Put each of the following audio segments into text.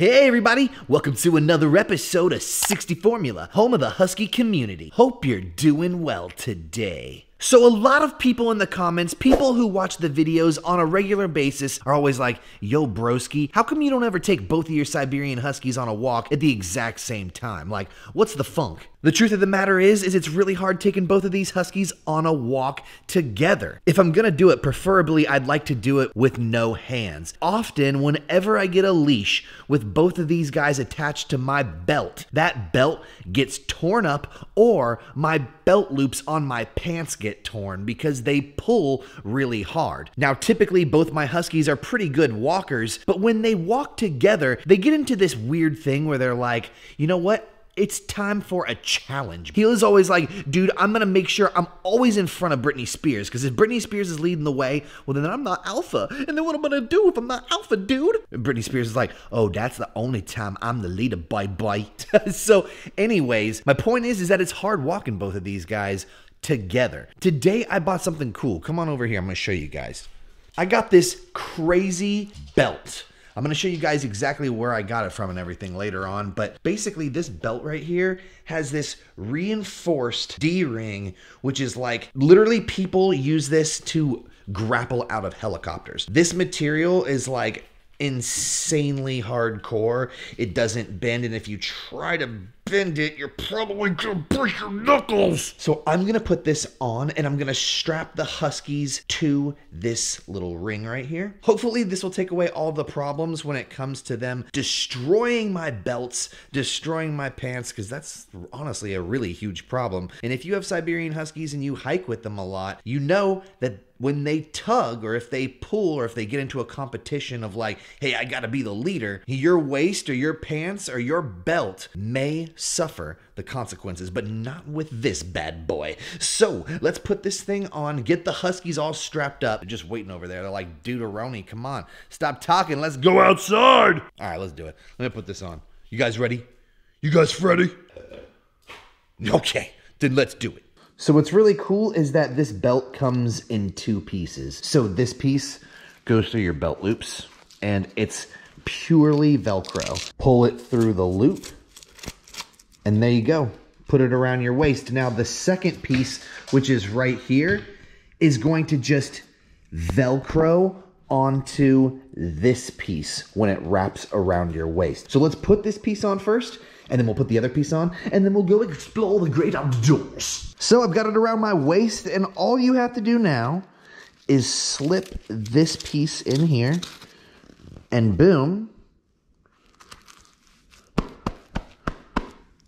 Hey everybody, welcome to another episode of 60 Formula, home of the Husky community. Hope you're doing well today. So, a lot of people in the comments, people who watch the videos on a regular basis, are always like, Yo, broski, how come you don't ever take both of your Siberian Huskies on a walk at the exact same time? Like, what's the funk? The truth of the matter is, is it's really hard taking both of these Huskies on a walk together. If I'm gonna do it, preferably I'd like to do it with no hands. Often, whenever I get a leash with both of these guys attached to my belt, that belt gets torn up or my belt loops on my pants get torn because they pull really hard. Now, typically both my Huskies are pretty good walkers, but when they walk together, they get into this weird thing where they're like, you know what? It's time for a challenge. He is always like, dude, I'm gonna make sure I'm always in front of Britney Spears because if Britney Spears is leading the way, well then I'm not alpha. And then what am I gonna do if I'm not alpha, dude? And Britney Spears is like, oh, that's the only time I'm the leader. Bye bye. so, anyways, my point is, is that it's hard walking both of these guys together. Today I bought something cool. Come on over here. I'm gonna show you guys. I got this crazy belt. I'm going to show you guys exactly where I got it from and everything later on, but basically this belt right here has this reinforced D-ring, which is like literally people use this to grapple out of helicopters. This material is like insanely hardcore. It doesn't bend, and if you try to bend it, you're probably gonna break your knuckles. So I'm gonna put this on and I'm gonna strap the Huskies to this little ring right here. Hopefully this will take away all the problems when it comes to them destroying my belts, destroying my pants, because that's honestly a really huge problem. And if you have Siberian Huskies and you hike with them a lot, you know that when they tug or if they pull or if they get into a competition of like, hey, I gotta be the leader, your waist or your pants or your belt may suffer the consequences, but not with this bad boy. So let's put this thing on, get the Huskies all strapped up. They're just waiting over there. They're like, Deuteroni, come on, stop talking, let's go outside. All right, let's do it. Let me put this on. You guys ready? You guys ready? Okay, then let's do it. So what's really cool is that this belt comes in two pieces. So this piece goes through your belt loops and it's purely Velcro. Pull it through the loop and there you go. Put it around your waist. Now the second piece, which is right here, is going to just Velcro onto this piece when it wraps around your waist. So let's put this piece on first and then we'll put the other piece on, and then we'll go explore the great outdoors. So I've got it around my waist, and all you have to do now is slip this piece in here, and boom,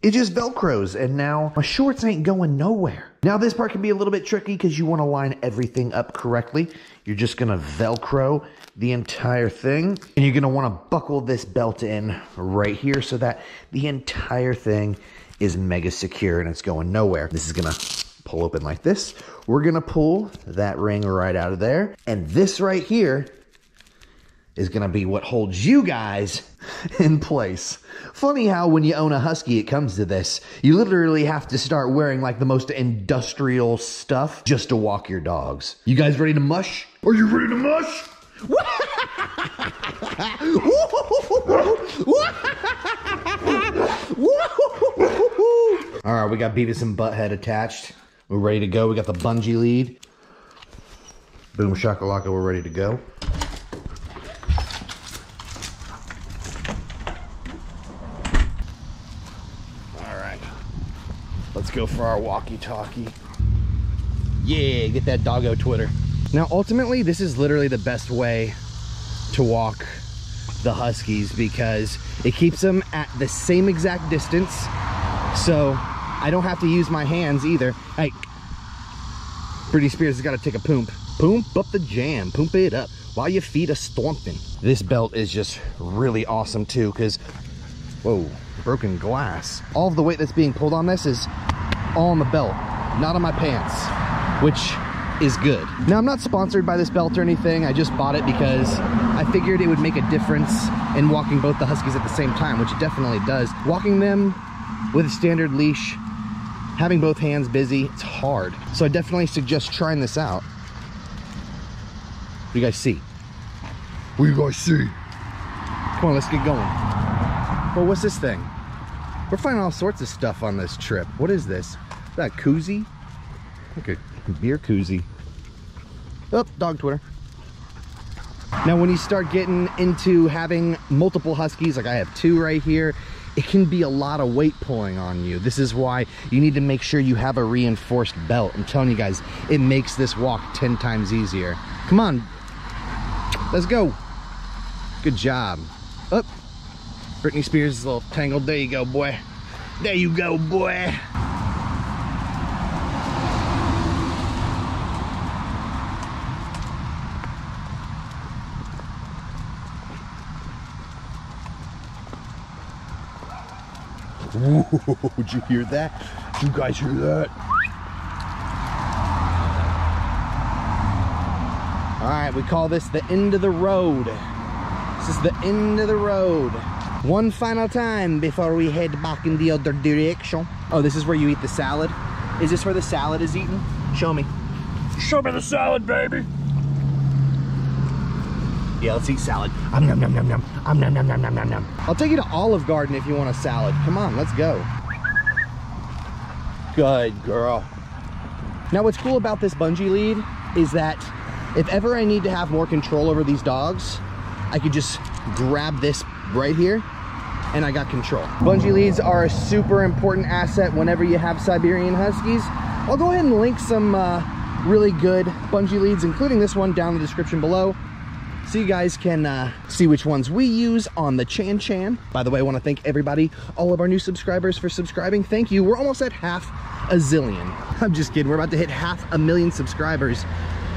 it just velcros and now my shorts ain't going nowhere. Now this part can be a little bit tricky because you want to line everything up correctly. You're just going to velcro the entire thing and you're going to want to buckle this belt in right here so that the entire thing is mega secure and it's going nowhere. This is going to pull open like this. We're going to pull that ring right out of there and this right here is going to be what holds you guys in place. Funny how when you own a Husky, it comes to this. You literally have to start wearing like the most industrial stuff just to walk your dogs. You guys ready to mush? Are you ready to mush? All right, we got Beavis and Butthead attached. We're ready to go. We got the bungee lead. Boom shakalaka, we're ready to go. Let's go for our walkie-talkie. Yeah, get that doggo Twitter. Now, ultimately, this is literally the best way to walk the Huskies because it keeps them at the same exact distance. So I don't have to use my hands either. Hey, Britney Spears has got to take a poop. Poop up the jam, poop it up while your feet are stomping. This belt is just really awesome too because, whoa, broken glass. All of the weight that's being pulled on this is on the belt, not on my pants, which is good. Now, I'm not sponsored by this belt or anything. I just bought it because I figured it would make a difference in walking both the Huskies at the same time, which it definitely does. Walking them with a standard leash, having both hands busy, it's hard. So I definitely suggest trying this out. What do you guys see? What do you guys see? Come on, let's get going. Well, what's this thing? We're finding all sorts of stuff on this trip. What is this? Is that koozie? Like a beer koozie. Oh, dog Twitter. Now, when you start getting into having multiple Huskies, like I have two right here, it can be a lot of weight pulling on you. This is why you need to make sure you have a reinforced belt. I'm telling you guys, it makes this walk 10 times easier. Come on, let's go. Good job. Up. Oh, Britney Spears is a little tangled. There you go, boy. There you go, boy. Whoa, did you hear that? Did you guys hear that? All right, we call this the end of the road. This is the end of the road. One final time before we head back in the other direction. Oh, this is where you eat the salad? Is this where the salad is eaten? Show me. Show me the salad, baby. Yeah, let's eat salad. Um, nom, nom, nom, nom. Um, nom, nom, nom, nom, nom, nom. I'll take you to Olive Garden if you want a salad. Come on, let's go. Good girl. Now, what's cool about this bungee lead is that if ever I need to have more control over these dogs, I could just grab this right here and I got control. Bungee leads are a super important asset whenever you have Siberian Huskies. I'll go ahead and link some uh, really good bungee leads, including this one down in the description below so you guys can uh, see which ones we use on the Chan Chan. By the way, I want to thank everybody, all of our new subscribers for subscribing. Thank you. We're almost at half a zillion. I'm just kidding. We're about to hit half a million subscribers.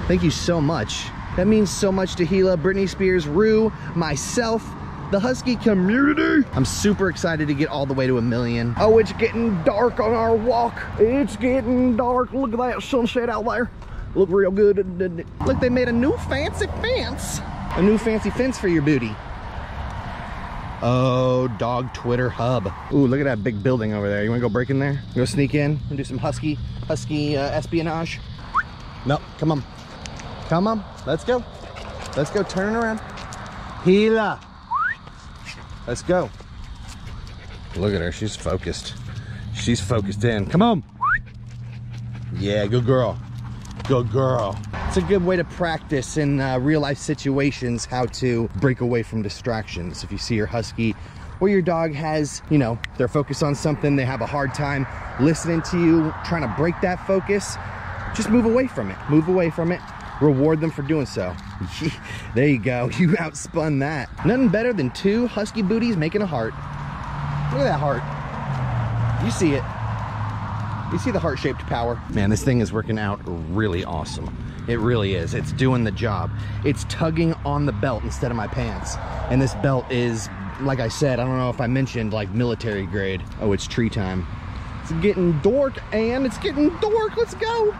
Thank you so much. That means so much to Hila, Britney Spears, Rue, myself, the Husky community. I'm super excited to get all the way to a million. Oh, it's getting dark on our walk. It's getting dark. Look at that sunset out there. Look real good. Look, they made a new fancy fence. A new fancy fence for your booty. Oh, dog Twitter hub. Ooh, look at that big building over there. You wanna go break in there? Go sneak in and do some husky, husky uh, espionage? No, come on. Come on, let's go. Let's go, turn around. Hila. Let's go. Look at her, she's focused. She's focused in. Come on. Yeah, good girl. Good girl. It's a good way to practice in uh, real life situations how to break away from distractions. If you see your husky or your dog has, you know, they're focused on something, they have a hard time listening to you, trying to break that focus, just move away from it. Move away from it. Reward them for doing so. there you go. You outspun that. Nothing better than two husky booties making a heart. Look at that heart. You see it. You see the heart-shaped power? Man, this thing is working out really awesome. It really is. It's doing the job. It's tugging on the belt instead of my pants. And this belt is, like I said, I don't know if I mentioned like military grade. Oh, it's tree time. It's getting dork and it's getting dork. Let's go.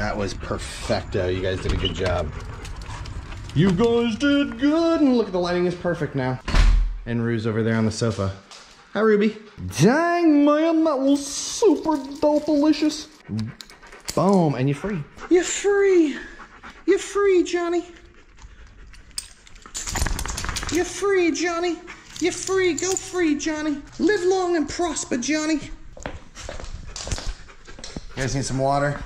That was perfecto. You guys did a good job. You guys did good. And look at the lighting is perfect now. And Rue's over there on the sofa. Hi, Ruby. Dang, man, that was super dope delicious. Boom, and you're free. You're free. You're free, Johnny. You're free, Johnny. You're free. Go free, Johnny. Live long and prosper, Johnny. You guys need some water?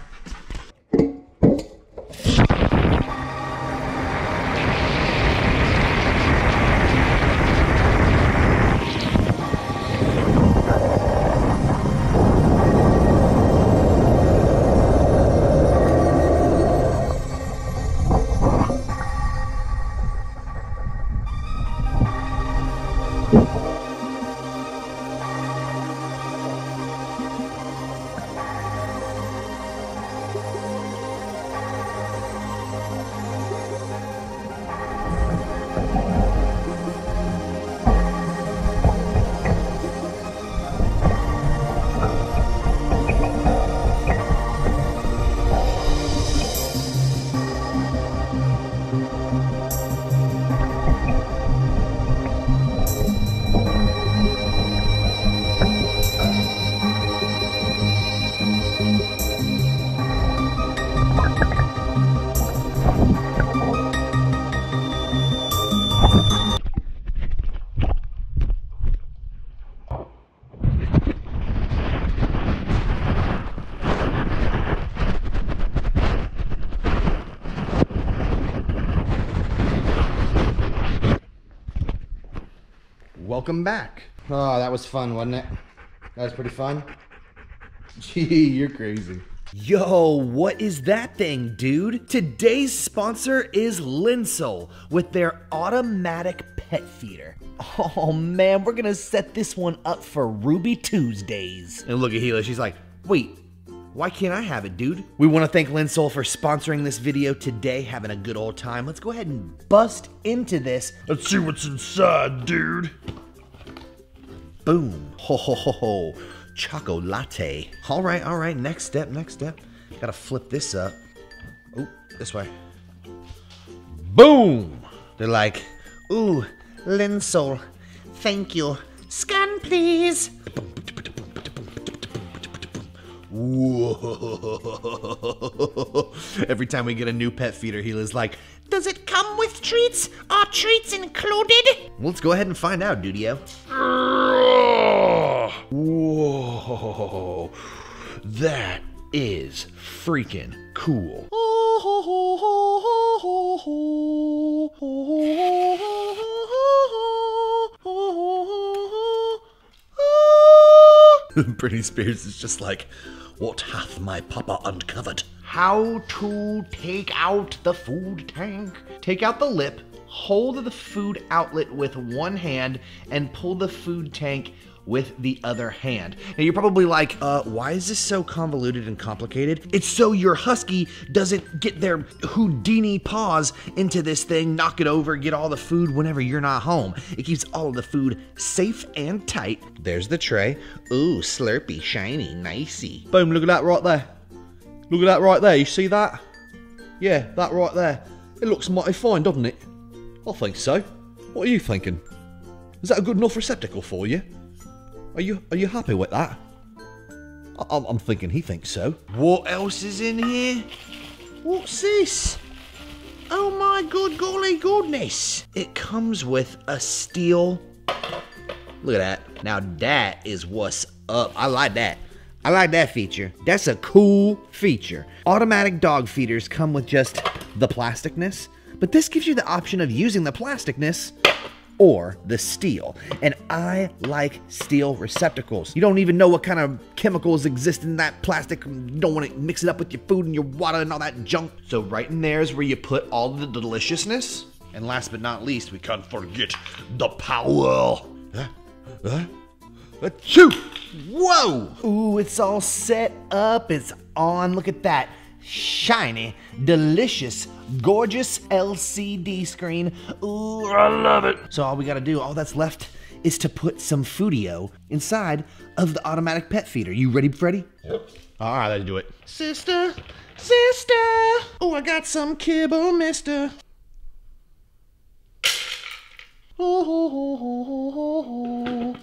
Welcome back. Oh, that was fun, wasn't it? That was pretty fun. Gee, you're crazy. Yo, what is that thing, dude? Today's sponsor is Lensoul with their automatic pet feeder. Oh man, we're gonna set this one up for Ruby Tuesdays. And look at Hila, she's like, wait, why can't I have it, dude? We want to thank Lensoul for sponsoring this video today, having a good old time. Let's go ahead and bust into this. Let's see what's inside, dude. Boom. Ho ho ho ho. Choco latte. All right, all right. Next step, next step. Gotta flip this up. Oh, this way. Boom. They're like, ooh, Lensoul, thank you. Scan, please. Every time we get a new pet feeder, Hila's like, Does it come with treats? Are treats included? Let's go ahead and find out, Dudio. Whoa. That is freaking cool. Britney Spears is just like, What hath my papa uncovered? How to take out the food tank. Take out the lip, hold the food outlet with one hand, and pull the food tank with the other hand. Now you're probably like, uh, why is this so convoluted and complicated? It's so your husky doesn't get their Houdini paws into this thing, knock it over, get all the food whenever you're not home. It keeps all of the food safe and tight. There's the tray. Ooh, slurpy, shiny, nicey. Boom, look at that right there. Look at that right there, you see that? Yeah, that right there. It looks mighty fine, doesn't it? I think so. What are you thinking? Is that a good enough receptacle for you? Are you are you happy with that? I, I'm, I'm thinking he thinks so. What else is in here? What's this? Oh my good golly goodness! It comes with a steel. Look at that. Now that is what's up. I like that. I like that feature. That's a cool feature. Automatic dog feeders come with just the plasticness, but this gives you the option of using the plasticness or the steel. And I like steel receptacles. You don't even know what kind of chemicals exist in that plastic. You don't want to mix it up with your food and your water and all that junk. So right in there is where you put all the deliciousness. And last but not least, we can't forget the power. Huh? Huh? Achoo! Whoa! Ooh, it's all set up. It's on. Look at that shiny, delicious, gorgeous LCD screen. Ooh, I love it. So all we gotta do, all that's left is to put some Foodio inside of the automatic pet feeder. You ready, Freddy? Yep. All right, let's do it. Sister, sister, oh, I got some kibble, mister. Oh, oh, oh,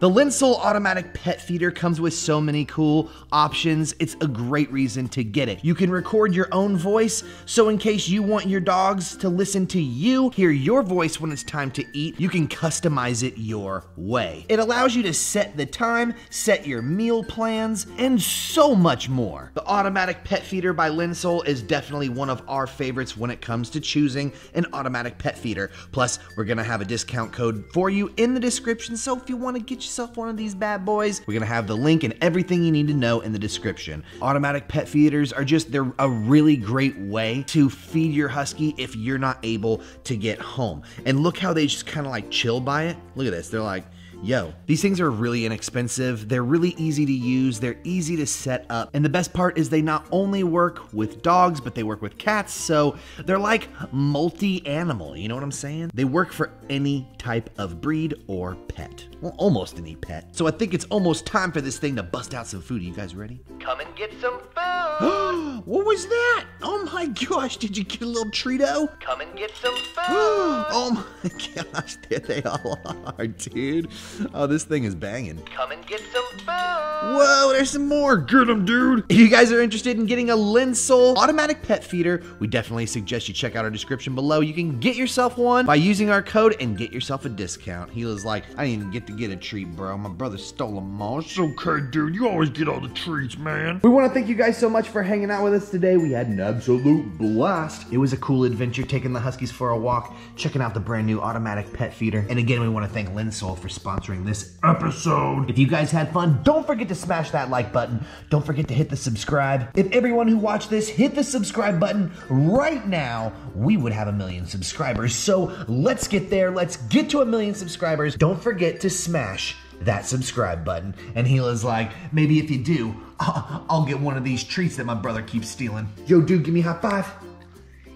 the Lensoul automatic pet feeder comes with so many cool options. It's a great reason to get it. You can record your own voice, so in case you want your dogs to listen to you, hear your voice when it's time to eat, you can customize it your way. It allows you to set the time, set your meal plans, and so much more. The automatic pet feeder by Lensoul is definitely one of our favorites when it comes to choosing an automatic pet feeder. Plus, we're gonna have a discount code for you in the description, so if you wanna get yourself one of these bad boys, we're gonna have the link and everything you need to know in the description. Automatic pet feeders are just, they're a really great way to feed your husky if you're not able to get home. And look how they just kind of like chill by it. Look at this, they're like, Yo, these things are really inexpensive, they're really easy to use, they're easy to set up, and the best part is they not only work with dogs, but they work with cats, so they're like multi-animal, you know what I'm saying? They work for any type of breed or pet. Well, almost any pet. So I think it's almost time for this thing to bust out some food. Are you guys ready? Come and get some food. what was that? Oh my gosh, did you get a little Treato? Come and get some oh food. oh my gosh, there they all are, dude. Oh, this thing is banging. Come and get some food. Whoa, there's some more. Get him, dude. If you guys are interested in getting a Lensoul automatic pet feeder, we definitely suggest you check out our description below. You can get yourself one by using our code and get yourself a discount. He was like, I didn't even get to get a treat, bro. My brother stole them all. It's okay, dude. You always get all the treats, man. We want to thank you guys so much for hanging out with us today. We had an absolute blast. It was a cool adventure taking the Huskies for a walk, checking out the brand new automatic pet feeder. And again, we want to thank Lensoul for sponsoring this Episode. If you guys had fun, don't forget to smash that like button. Don't forget to hit the subscribe. If everyone who watched this hit the subscribe button right now, we would have a million subscribers. So let's get there. Let's get to a million subscribers. Don't forget to smash that subscribe button. And Hila's like, maybe if you do, I'll, I'll get one of these treats that my brother keeps stealing. Yo, dude, give me a high five.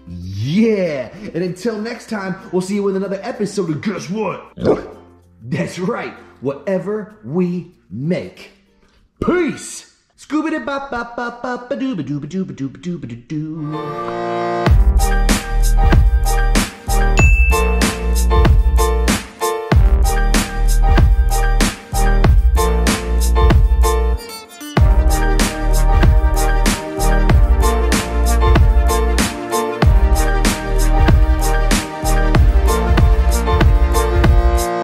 Yeah. And until next time, we'll see you with another episode of Guess what? That's right. Whatever we make. Peace. Scooby doo bop bop bop bop ba doo ba doo ba doo ba doo ba doo ba doo.